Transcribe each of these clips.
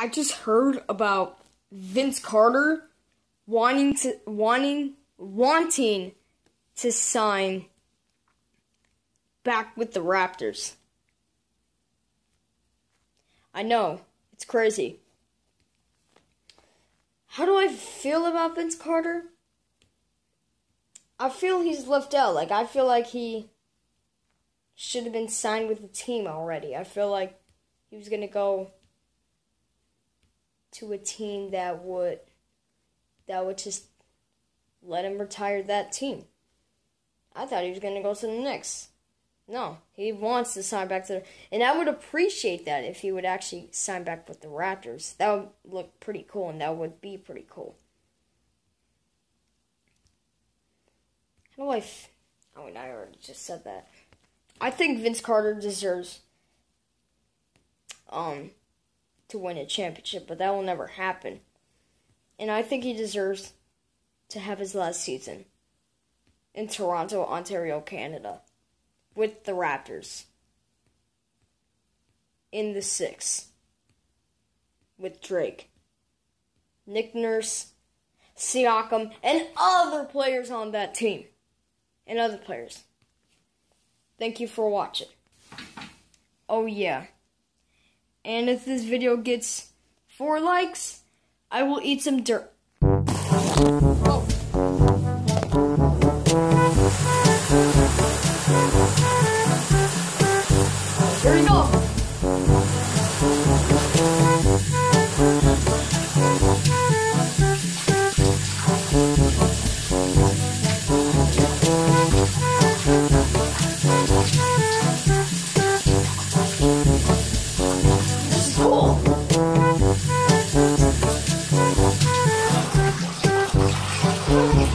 I just heard about Vince Carter wanting to wanting wanting to sign back with the Raptors. I know, it's crazy. How do I feel about Vince Carter? I feel he's left out. Like I feel like he should have been signed with the team already. I feel like he was going to go to a team that would that would just let him retire that team. I thought he was going to go to the Knicks. No, he wants to sign back to the, and I would appreciate that if he would actually sign back with the Raptors. That would look pretty cool, and that would be pretty cool. How do I? F- oh, I already just said that. I think Vince Carter deserves um to win a championship, but that will never happen. And I think he deserves to have his last season in Toronto, Ontario, Canada, with the Raptors. In the six, with Drake, Nick Nurse, Siakam, and other players on that team. And other players. Thank you for watching. Oh, yeah. And if this video gets four likes, I will eat some dirt. Oh. Here we go. Thank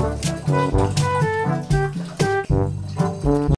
you.